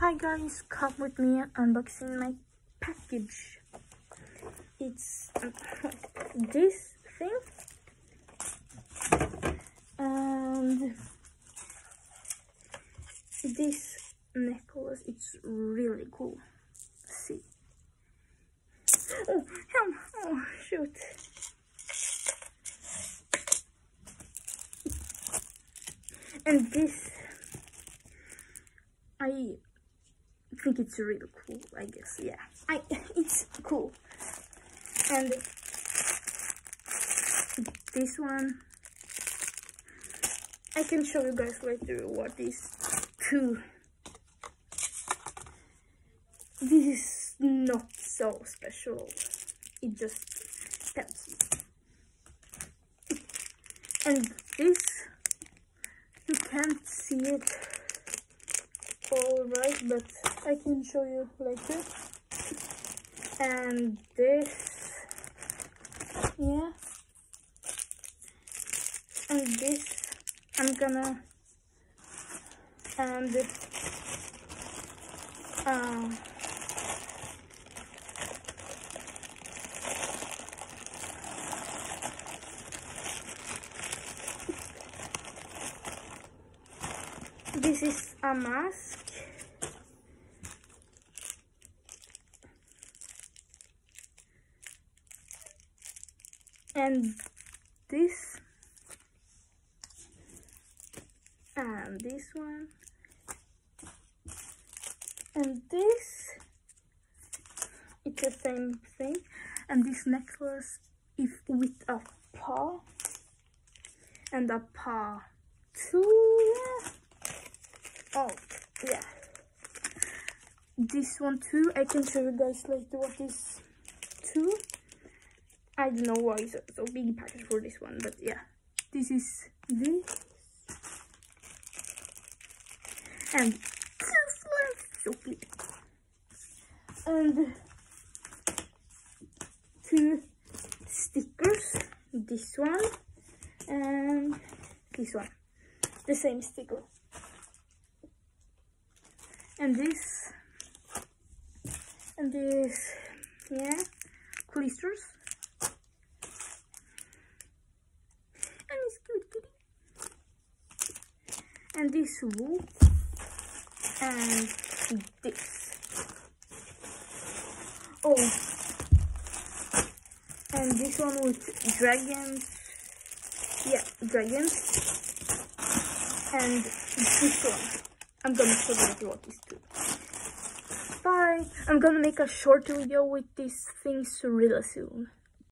Hi guys, come with me unboxing my package. It's this thing and this necklace. It's really cool. See. Oh, help! Oh, shoot. And this, I think it's really cool, I guess, yeah. I, it's cool. And this one, I can show you guys later what is too. This is not so special. It just helps. And this you can't see it all right but I can show you later and this yeah. And this I'm gonna and um this is a mask and this and this one and this it's the same thing and this necklace if with a paw and a paw too oh yeah this one too i can show you guys later what this too i don't know why it's so big package for this one but yeah. This is this. And this one so big and two stickers. This one and this one. The same sticker. And this. And this yeah clisters and it's good kitty and this wool and this oh and this one with dragons yeah dragons and this one I'm gonna show you what this do. Bye! I'm gonna make a short video with these things really soon.